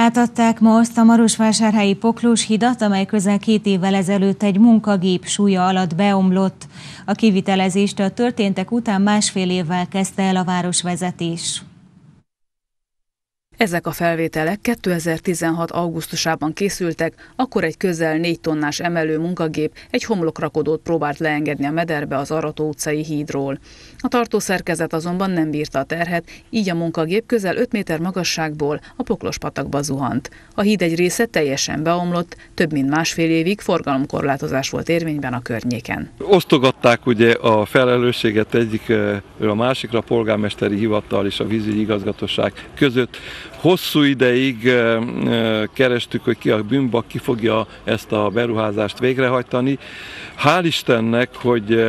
Átadták ma azt a Marosvásárhelyi Poklós hidat, amely közel két évvel ezelőtt egy munkagép súlya alatt beomlott. A kivitelezést a történtek után másfél évvel kezdte el a városvezetés. Ezek a felvételek 2016. augusztusában készültek, akkor egy közel 4 tonnás emelő munkagép egy homlokrakodót próbált leengedni a mederbe az Arató utcai hídról. A tartószerkezet azonban nem bírta a terhet, így a munkagép közel 5 méter magasságból a Poklos patakba zuhant. A híd egy része teljesen beomlott, több mint másfél évig forgalomkorlátozás volt érvényben a környéken. Osztogatták ugye a felelősséget egyik a másikra, a polgármesteri hivatal és a vízügyi igazgatóság között Hosszú ideig kerestük, hogy ki a bűnbak, ki fogja ezt a beruházást végrehajtani. Hál' Istennek, hogy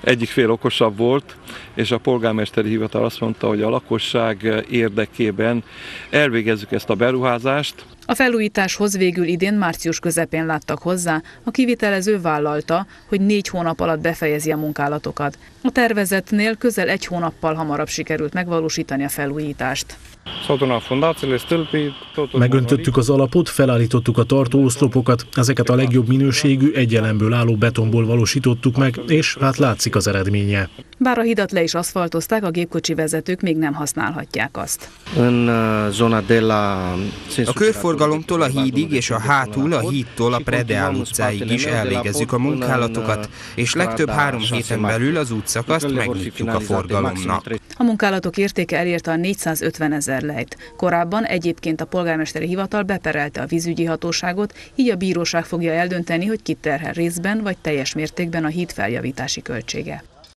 egyik fél okosabb volt, és a polgármesteri hivatal azt mondta, hogy a lakosság érdekében elvégezzük ezt a beruházást, a felújításhoz végül idén március közepén láttak hozzá, a kivitelező vállalta, hogy négy hónap alatt befejezi a munkálatokat. A tervezetnél közel egy hónappal hamarabb sikerült megvalósítani a felújítást. Megöntöttük az alapot, felállítottuk a tartóoszlopokat, ezeket a legjobb minőségű, egyelemből álló betonból valósítottuk meg, és hát látszik az eredménye. Bár a hidat le is aszfaltozták, a gépkocsi vezetők még nem használhatják azt. A körforgalomtól a hídig és a hátul a hídtól a Predeál utcáig is elvégezzük a munkálatokat, és legtöbb három héten belül az útszakaszt megnyitjuk a forgalomnak. A munkálatok értéke elérte a 450 ezer lejt. Korábban egyébként a polgármesteri hivatal beperelte a vízügyi hatóságot, így a bíróság fogja eldönteni, hogy kiterhel részben vagy teljes mértékben a híd feljavítási költsége.